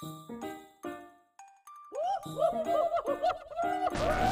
う ん